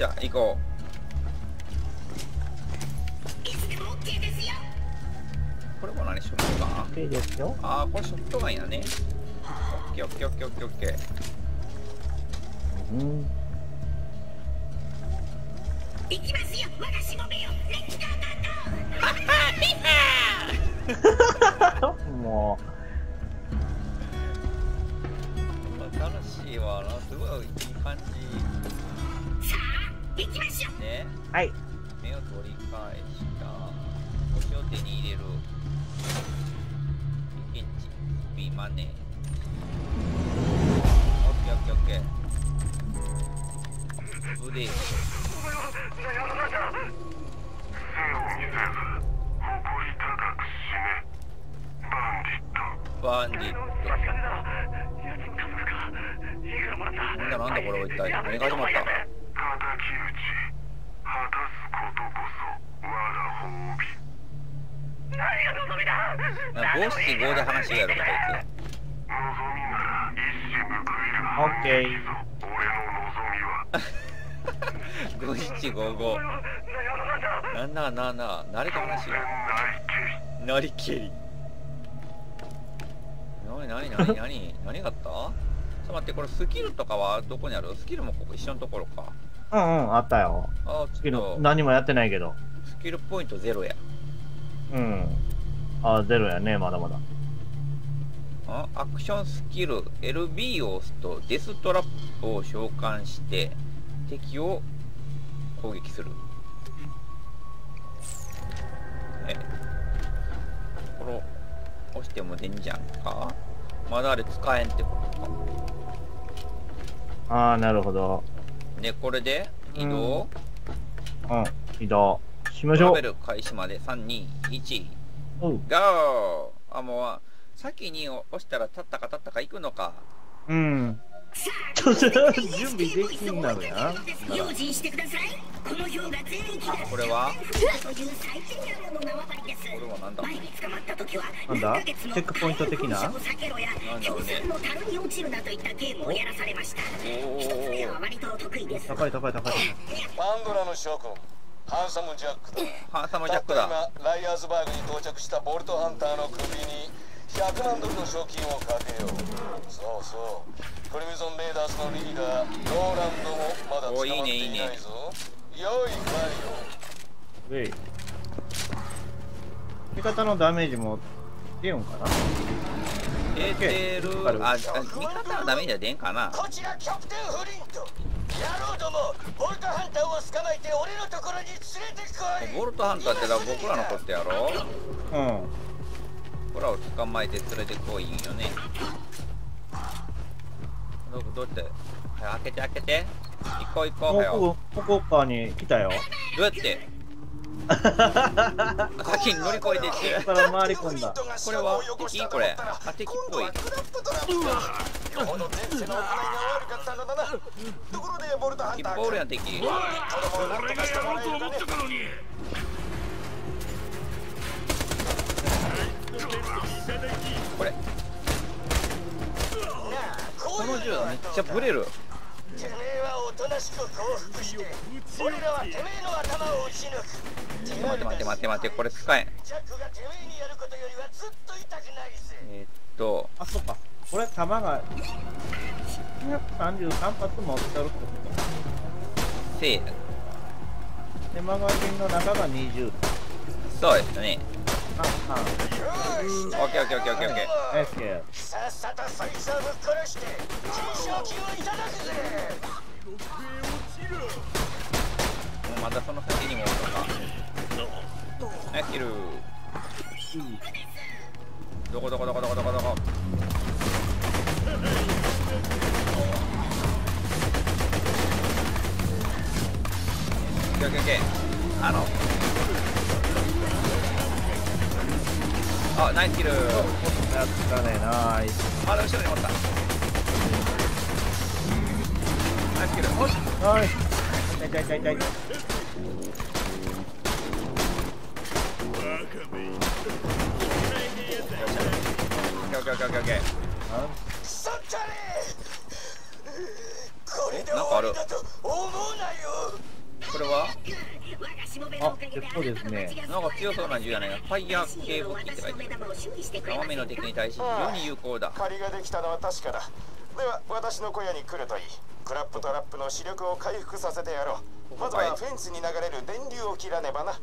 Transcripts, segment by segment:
しゃ行こいつでも OK ですよう。これも何ショットガン OK ですよ。ああこれショットガンやね。オッケーオッケーオッケーオッケーオッケー。うん。行きますよ。我がしもべよ let's go go go も 楽しいわな。すごいいい感さあ行きましょう。じねうはい。目を取り返した。星を手に入れる。経験値スピーマネー。オッケーオッケーオッケー。腕。バンディット。なんだなんだこれは一体。何が始まったなんか五七五で話がやるかこオッケーいつ 五七五五。なんだなんだ誰か話？やなりけり。なになになになに？何があった？ちょっと待ってこれスキルとかはどこにある？スキルもここ一緒のところか。うんうんあったよ。あちけょっと。ど何もやってないけど。スキルポイントゼロや。うん。あゼロやねまだまだあアクションスキル LB を押すとデストラップを召喚して敵を攻撃する。えこれ押しても出んじゃんか？まだあれ使えんってことああなるほど。かでこれで移動。うん。移動。しましょう。トラベル開始まで。321おう。GO! あもう先に押したら立ったか立ったか行くのか。うん。さあちょっと準備できんなるやん用心してくださいこの表が全域がこれは？これはなんだ？前に捕まった時はなんだ？チェックポイント的な？空を避けろやなんだ？ろうね強制の樽に落ちるなといったゲームをやらされました一つ目は割と得意です高い高い高い。パンドラの諸君ハンサムジャックだ。ハンサムジャックだ。今ライアーズバーグに到着したボルトハンターの首に100万ドルの賞金をかけようそうそう。クリムゾンレーダーズのリーダーローランドもまだ捕まおっていいねいいねいないぞ良いかよ。ウェイ。味方のダメージも出るんかな？出てる。ああ味方はダメージは出んかな？こちらキャプテンフリント。野郎どもボルトハンターを捕まえて俺のところに連れてこい。ボルトハンターってのは僕らのことやろ？うん僕らを捕まえて連れてこいんよね。どどうやって？はい開けて開けて。行こう行こうはよここここかに来たよ。どうやって？先に乗り越えてって。ここから回り込んだ。これは？敵？これ？あ敵っぽい。よほど前世の行いが悪かったのだな。ところでボルトハンいっターぱいおるやん敵。子供をなんとかしてもらえこれ。ここの銃めっちゃブレる。てめえはおとなしく降伏して俺らはてめえの頭を撃ち抜く待って待って待って待ってこれ使えん。ジャックがてめえにやることよりはずっと痛くないぜえーっと。あそっか。これ弾が233発持ってるってこと。せいでマガジンの中が20そうですねああオッケーオッケーオッケーオッケーオッケーナイスケーさっさとそいつをぶっ殺して金賞金をいただくぜもうまたその先にもおるのかナイスキルどこどこどこどこどこどこオッケーオッケーオッケーあのあナイスキル。やったねナイス。まだ後ろにおった。ナイスキル。おいナイス。痛い痛い痛い痛い。オッケーオッケーオッケーオッケー。これでなんかある。終わりだと思うなよは？我がしもべのおかげであそうですね。なんか強そうな銃やね。ファイヤー系武器って書いてある。生身の敵に対し非常に有効だ。借りができたのは確かだ。では私の小屋に来るといい。クラップトラップの視力を回復させてやろう。まずはフェンスに流れる電流を切らねばな。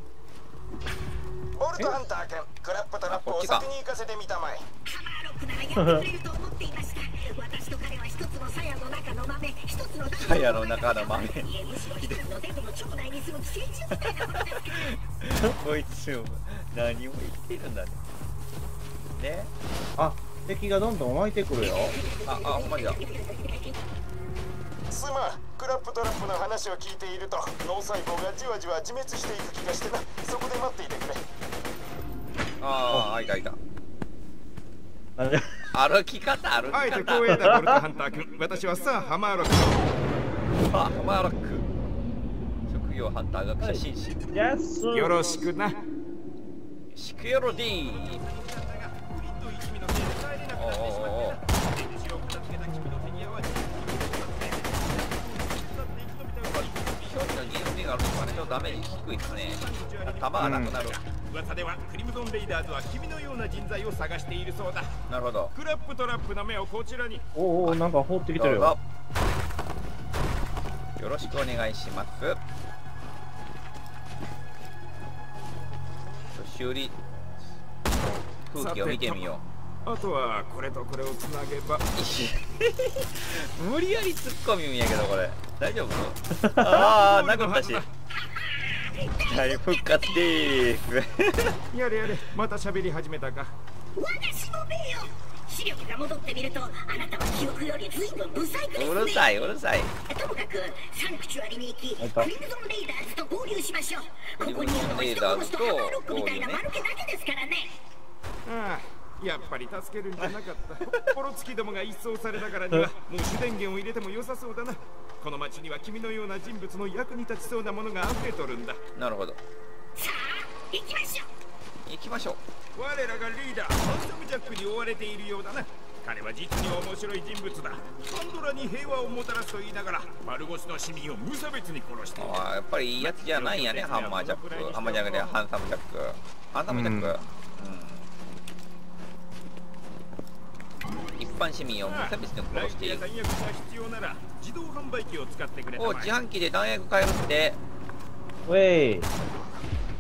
ボルトハンター君クラップトラップを先に行かせてみたまえ。カマーロックならやってくれると思っていました。私と彼は一つの鞘の中の豆一つの鞘の中の豆。いえむしろ一つのデブの腸内に住む寄生虫みたいなものですからこいつ何を言っているんだね。ね？あ、敵がどんどん湧いてくるよ。ああほんまじだすまん。クラップトラップの話を聞いていると脳細胞がじわじわ自滅していく気がしてな。そこで待っていてくれ。あああいたいた歩き方歩き方。あえて光栄だボルトハンター君私はさあハマーロック。あハマーロック職業ハンター学者紳士。Yes, よろしくな。シクヨロディーがあるとかねちょっとダメージ低いですね。弾がなくなる、噂ではクリムゾンレイダーズは君のような人材を探しているそうだ。なるほど。クラップトラップの目をこちらに。おうおうなんか放ってきてるよ。よろしくお願いします。修理空気を見てみよあとはこれとこれをつなげば。う無理やり突っ込みんやけどこれ大丈夫？ああ 殴ったし。大復活でーす やれやれまた喋り始めたか。我がしもべよ。視力が戻ってみるとあなたは記憶より随分不細工ですね。うるさいうるさい。ともかくサンクチュアリに行きクリムゾンレイダーズと合流しましょう。ここにいるのは人殺しとハマーロックみたいな間抜けだけですからね。ああやっぱり助けるんじゃなかった。ポロつきどもが一掃されたからにはもう主電源を入れても良さそうだな。この町には君のような人物の役に立ちそうなものが溢れとるんだ。なるほど。さあ行きましょう。行きましょう。我らがリーダーハンサムジャックに追われているようだな。彼は実に面白い人物だ。パンドラに平和をもたらすと言いながら丸腰の市民を無差別に殺している。ああやっぱりいいやつじゃないんやねハンマージャック。ハンマージャックでハンサムジャック。ハンサムジャック、うん一般市民を無差別に殺している。お自販機で弾薬買えるって。ウェイ。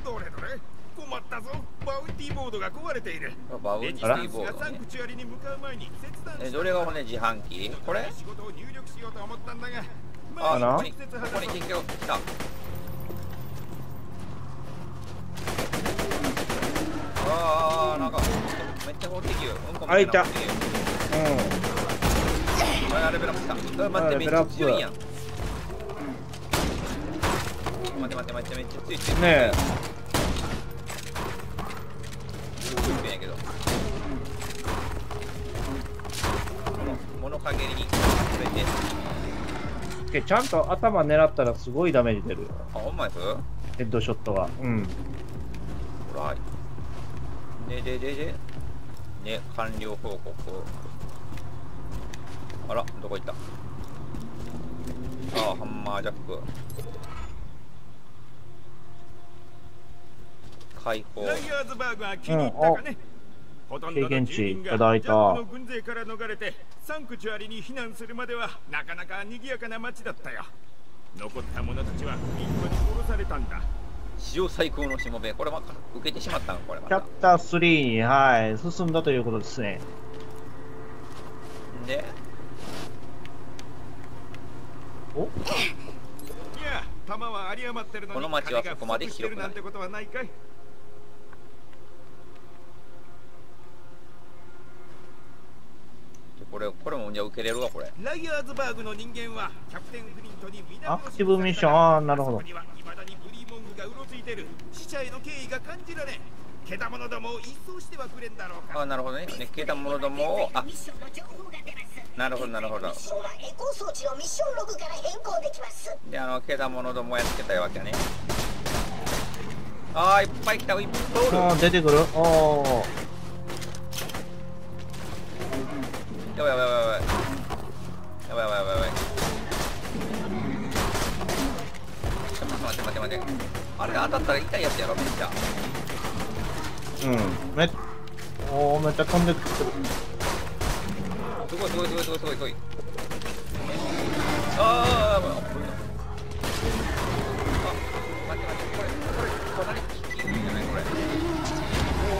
どれどれ困ったぞ。バウンティーボードが壊れている。バウンティーボード。ねえどれが骨自販機？これ？仕事を入力しようと思ったんだがあな？ここにここに敵が来た。ああなんかめっちゃ放ってきよ。うんこみたいなあいたあレベルアップした待ってめっちゃ強いやん。待って待って待ってめっちゃ強い強いん。ねえ。強いん。やけど物陰に触れてけちゃん。と頭狙ったらすごいダメージ出るよ。あほん。まですヘッドショットが。うん。ほらででででね完了報告あらどこ行った？あハンマージャック。解放。ライアーズバーグは気に入ったかね、ほとんどの経験値住民がいただいた。ジャックの軍勢から逃れてサンクチュアリに避難するまではなかなか賑やかな町だったよ。残った者たちはインドに殺されたんだ。史上最高のしもべこれまた受けてしまったんこれまた。チャプター3に、はい、進んだということですね。でお？いや弾は有り余ってるこの町はそこまで広くなんてことはないかい？これこれもじゃあ受けれるわこれ。ライアーズバーグの人間はキャプテンフリントに皆アクティブミッション、ああ、なるほど。未だにブリーモングがうろついてる。死者への敬意が感じられん。けだものどもを一掃してはくれんだろうか。あなるほどね。ね消えたものどもをあなるほどなるほど。ミッションはエコー装置のミッションログから変更できます。であの消えたものどもやっつけたいわけね。あーいっぱい来た。いっぱいおる。あー出てくる。おー。やばいやばいやばいやばい。やばいやばいやばいちょっと待って待って待って。あれ当たったら痛いやつやろめっちゃ。うん。めっ、おー、めっちゃ飛んでくる。ごいすごいすごいすごいすごいすごいあーあーあーあ待って待ってこれこれ隣効くんじゃないこれお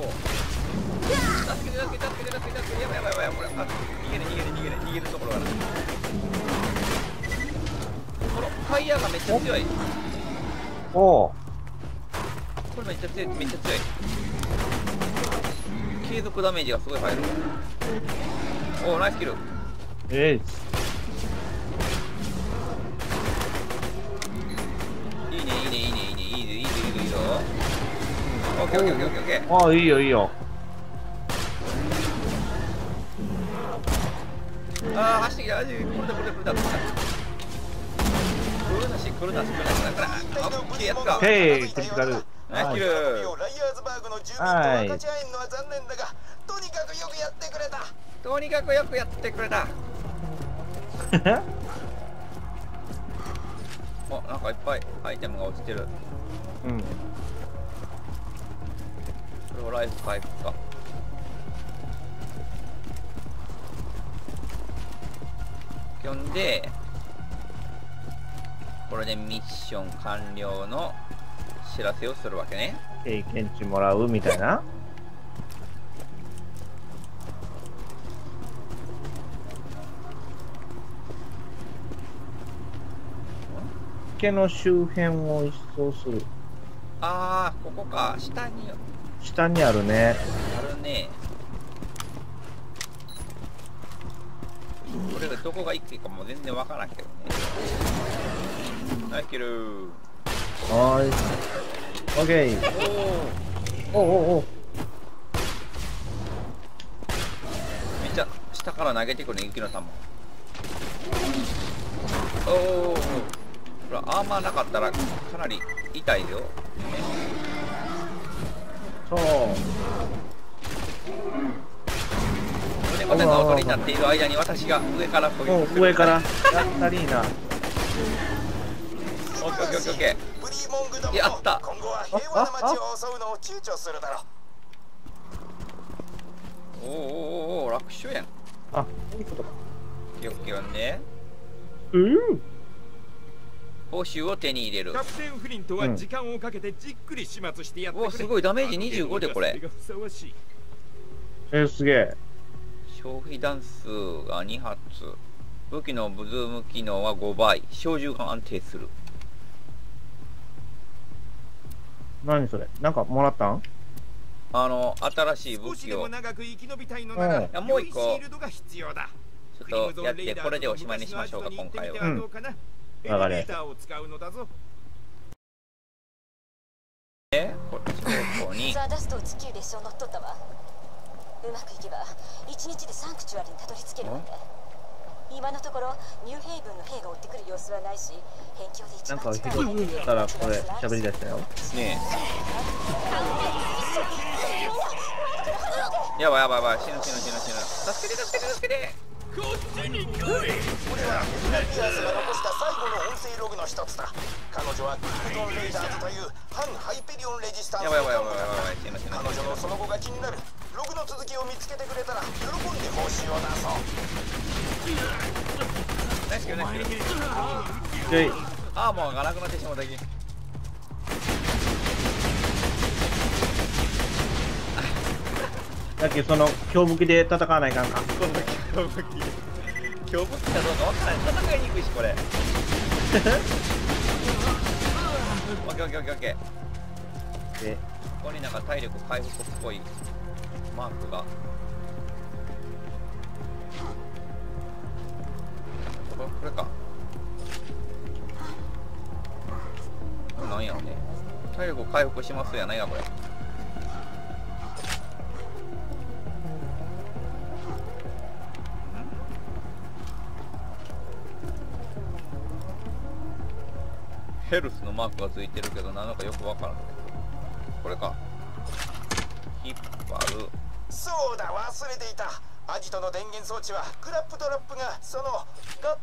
お助けて助けて助けて助けて助けてやばいやばいやばいこれあ逃げる逃げる逃げる逃げるところがないこのファイヤーがめっちゃ強いおー。これめっちゃ強いめっちゃ強い継続ダメージがすごい入る。おおナイスキル。えい。いねいいねいいねいいねいいねいいねいいねいいねいいぞオッケーオッケーオッケーオッケーー。ああ、いいよいいよ。ああ走ってきた。走ってきたこれだこれだこれだ。これだ来るなし来るなし来るな。し来るな。しオッケーやった。へい、クリティカル。ナイスキルライアーズバー。グの住民と分かち合えんのは残念だがとにかくよくやってくれたとにかくよくやってくれたおなんかいっぱいアイテムが落ちてる。うん。これをライフ回復か。読んでこれでミッション完了の知らせをするわけね経験値もらうみたいな？池の周辺を一掃する。ああここか下に下にあるね。あるねこれがどこが行くかも全然わからんけどねナイスキルはーい。オッケー。おおおおおめっちゃ下から投げてくるね雪の玉おおほらアーマーなかったらかなり痛いよそう。胸骨が音になっている間に私が上から上から。やったりーな。オッケーオッケーオッケー。オッケブリーモングどもやった。今後は平和な街を襲うのを躊躇するだろうーおーおーおーおー楽勝やん。あ、そういうことか。オッケーオッケーね。うん。報酬を手に入れる。キャプテンフリントは時間をかけてじっくり始末してやってくれ。おすごい。ダメージ25でこれ。えー、すげえ。消費弾数が2発。武器のブズーム機能は5倍。小銃が安定する何それ？なんかもらったん？あの新しい武器を。でも長く生き延びたいのなら、うん。もう一個。良いシールドが必要だ。ちょっとやってこれでおしまいにしましょうか。今回は。うかな、んエレベーターを使うのだぞ。ねこっち方向に。ザ・ダストを突っ切る列車を乗っ取ったわ。うまくいけば一日でサンクチュアリにたどり着けるわね今のところニューヘイブンの兵が追ってくる様子はないし辺境で一なんか番近い広いからこれ喋り出したよ。ねえ。やばいやばいやばい死ぬ死ぬ死ぬ死ぬ。助けて助けて助けて。これはラピアスが残した最後の音声ログの一つだ。彼女はクリプトンレイダーズという反ハイペリオンレジスタンスやばいやのばいやばい幹部やばい彼女のその後が気になるログの続きを見つけてくれたら喜んで報酬を出そうナイスキルナイスキルで、アーモアがなくなってしまうだけだっけその強武器で戦わないかんか。こんな強武器強武器かどうかわからない戦いにくいしこれオッケーオッケーオッケーオッケー。で、ここになんか体力回復っぽい。マークが。これこれか。これなんやろね。体力回復しますやないやこれのマークがついてるけど何のかよくわからん。これか。引っ張るそうだ忘れていた。アジトの電源装置はクラップトラップがその合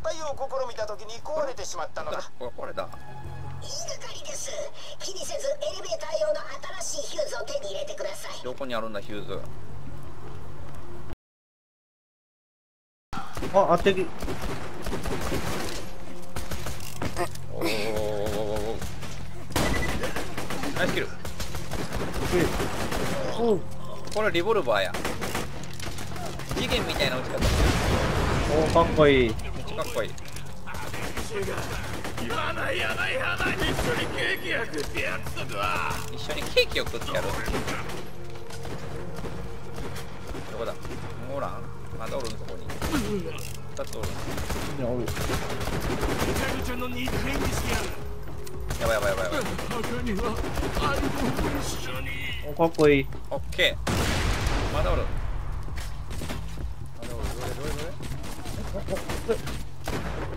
体を試みた時に壊れてしまったのだ。これこれだ。いがかりです。気にせずエレベーター用の新しいヒューズを手に入れてください。どこにあるんだヒューズ。あ、あってき。おー。おナイスキル。おうこれリボルバーや。次元みたいな撃ち方おーかっこいい。るめっちゃかっこいい。一緒にケーキ焼くって約束は一緒にケーキを食ってやる。どこだ？おらん？まだおるん？そこに。2つおる。いやおる。ぐちゃぐちゃの肉片にしてやるやばいやばいやばいやばい。おかっこいい。オッケー。まだおる。まだおる。どれどれどれ？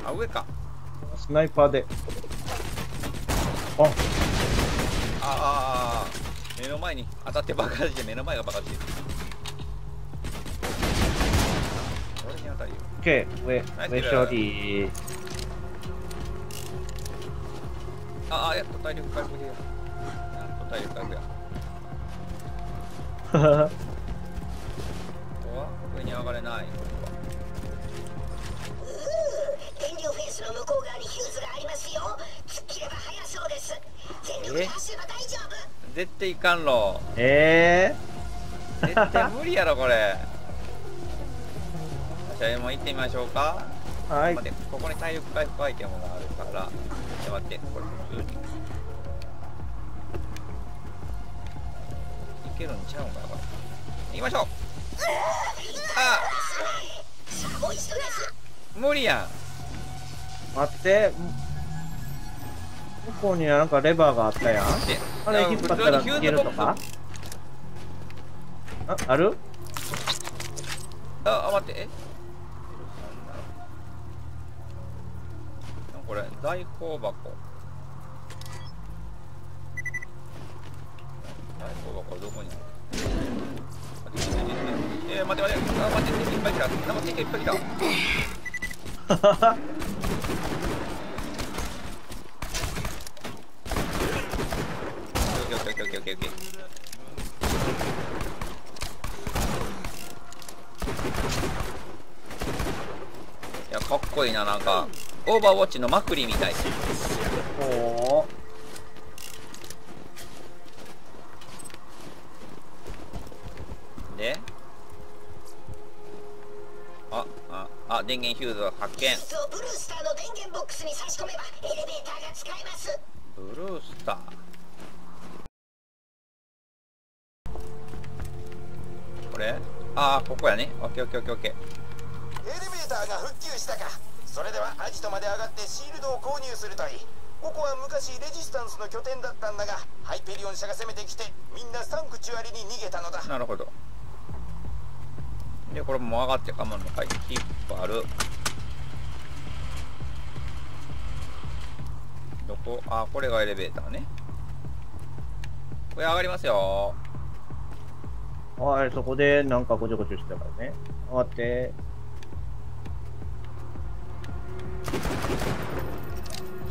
あ上か。スナイパーで。あ、ああああ目の前に。当たって爆発して目の前が爆発して。る俺に当たりよ？オッケー。上、上処理。ああやっと体力回復でややっと体力回復や。ここは上に上がれない。電流フェンスの向こう側にヒューズがありますよ。突っ切れば速そうです。全力で走れば大丈夫。絶対いかんろ。え？絶対無理やろこれ。じゃあもう行ってみましょうか。ー、はい。待ってここに体力回復アイテムがあるから。ちょっと待ってこれ。普通にいけるんちゃうんかなこれ。行きましょう。あさあ無理や待って。向こうにはなんかレバーがあったやん。あれ引っ張ったら消えるとか？あ、ある？ああ待って。え？これ大砲箱。大砲箱どこに？ある待て待て。待ってえー、待って待って待て。いっぱい来たなんか敵いっぱい来たいやかっこいいななんか。オーバーウォッチのマクリみたい。おー。であああ電源ヒューズを発見。ブルースターの電源ボックスに差し込めばエレベーターが使えます。ブルースター。これ？ああここやね。オッケーオッケーオッケーオッケー。エレベーターが復旧したかそれではアジトまで上がってシールドを購入するといい。ここは昔レジスタンスの拠点だったんだがハイペリオン社が攻めてきてみんなサンクチュアリに逃げたのだ。なるほど。でこれもう上がってかまんのかい引っ張る。どこ？あこれがエレベーターね。これ上がりますよ。あれ、そこでなんかごちょごちょしてたからね。上がって。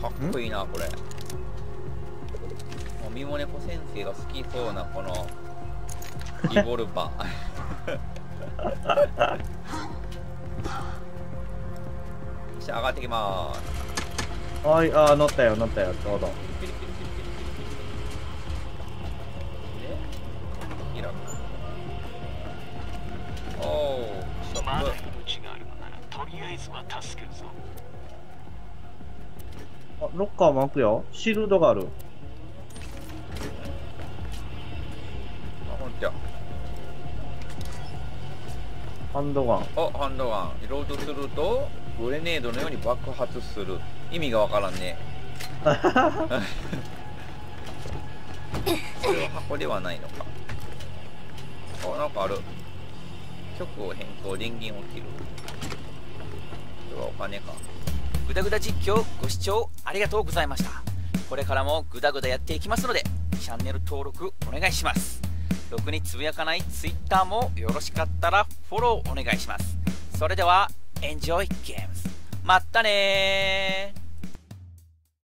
かっこいいなこれ。もうみもねこ先生が好きそうなこのリボルバー。じゃあ上がってきまーす。はい、あー、乗ったよ、乗ったよ、ちょうど。おおショップ。命があるのならとりあえずは助けるぞあ、ロッカーも開くよ。シールドがある。あほんとやハンドガン。おハンドガン。リロードするとグレネードのように爆発する。意味がわからんね。これは箱ではないのか。あなんかある。曲を変更。電源を切る。これはお金か。グダグダ実況ご視聴ありがとうございました。これからもグダグダやっていきますのでチャンネル登録お願いします。ろくにつぶやかない Twitter もよろしかったらフォローお願いします。それでは Enjoy Games またね